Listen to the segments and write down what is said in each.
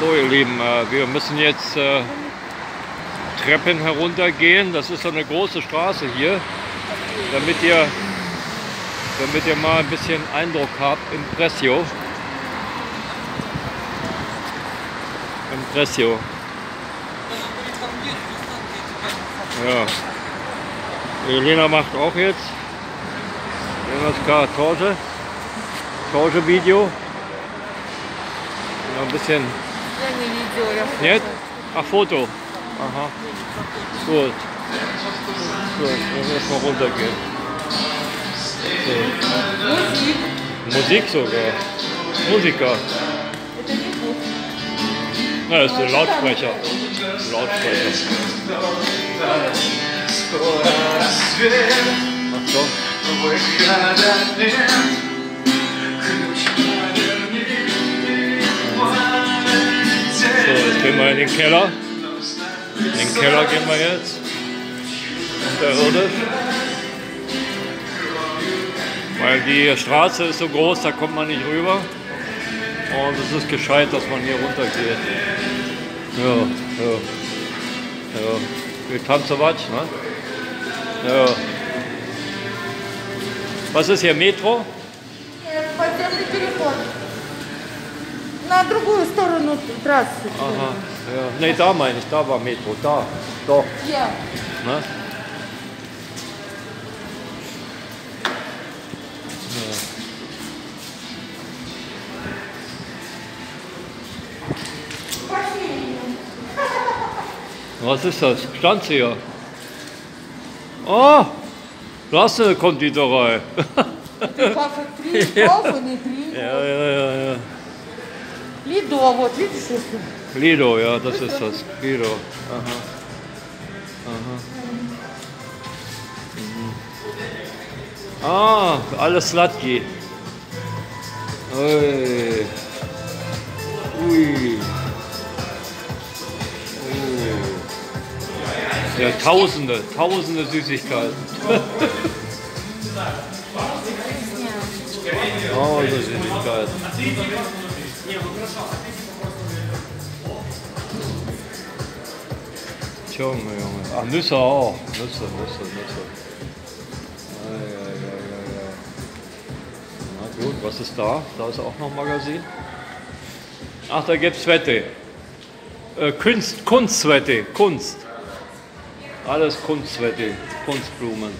So ihr Lieben, äh, wir müssen jetzt äh, Treppen heruntergehen. Das ist so eine große Straße hier, damit ihr, damit ihr mal ein bisschen Eindruck habt. Impressio. Impressio. Ja. Elena macht auch jetzt. MSK Torte. Torte Video. Ein bisschen. Video. Nicht? Ach, Foto. Aha. Gut. So, jetzt erstmal runtergehen. So. Musik sogar. Musiker. Na, das ist ein Lautsprecher. Lautsprecher. Ach so. Gehen wir in den Keller. In den Keller gehen wir jetzt. Unterirdisch. Weil die Straße ist so groß, da kommt man nicht rüber. Und es ist gescheit, dass man hier runter geht. Ja, ja. Ja. Wir tanzen was, ne? Ja. Was ist hier, Metro? На другую сторону трассы. Aha, ja. Nee, da meine ich, da war Metro, da. Doch, Я. ne? Was ist das? Stanzia. Oh, das ist eine Konditorei. Ты Паша, три кофе, не три. ja, ja, ja, ja. Лидо, вот, видишь, это? Lido, ja, das ist das. Lido. Aha. Aha. Mhm. Ah, alles Slatki. Ui. Ui. Ui. Ja, tausende, tausende Süßigkeiten. oh, so Süßigkeiten. Junge, Junge. Ach, Nüsse auch. Nüsse, Nüsse, Nüsse. Ei, ei, ei. Na gut, was ist da? Da ist auch noch ein Magazin. Ach, da gibt's Wette. Äh, Kunst, Kunstwette, Kunst. Alles Kunstwette, Kunstblumen.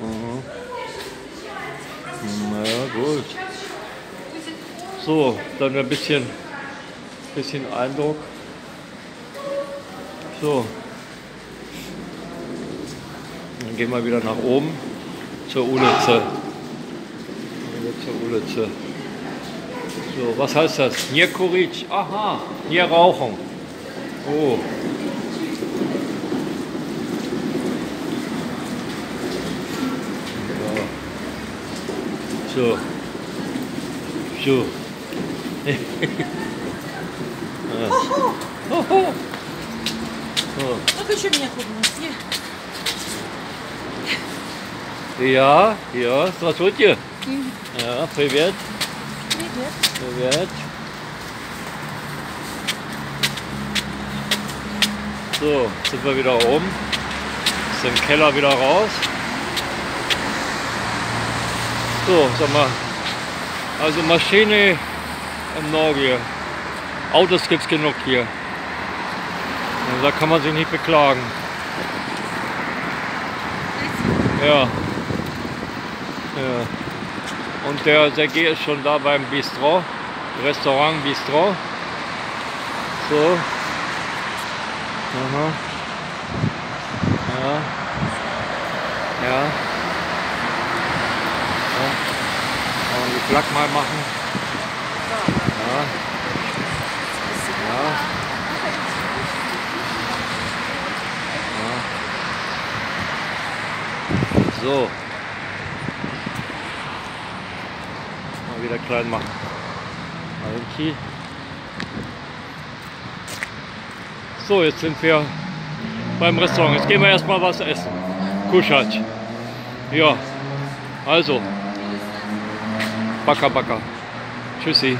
Mhm. Na ja, gut. So, dann ein bisschen, bisschen Eindruck. So. Dann gehen wir wieder nach oben zur Ulitze. Zur Ulitze. So, was heißt das? Nierkuric. Aha, Nierrauchung. Oh. So. So. Ja. Hoho. So. Только еще меня худнуть. Ja, ja, здравствуйте. Ja, привет, Привет. привет. So, sind wir wieder oben. Aus dem Keller wieder raus. So, sag mal. Also Maschine im Norge. Autos gibt's genug hier. Also da kann man sich nicht beklagen. Ja. Ja. Und der Sergei ist schon da beim Bistro, Restaurant Bistro. So. Aha. Ja. Ja. ja. Und die Flak mal machen. Ja. Ja. So. Mal wieder klein machen. Malinki. So, jetzt sind wir beim Restaurant. Jetzt gehen wir erstmal was essen. Kuschat. Ja, also. Baka Baka. Tschüssi.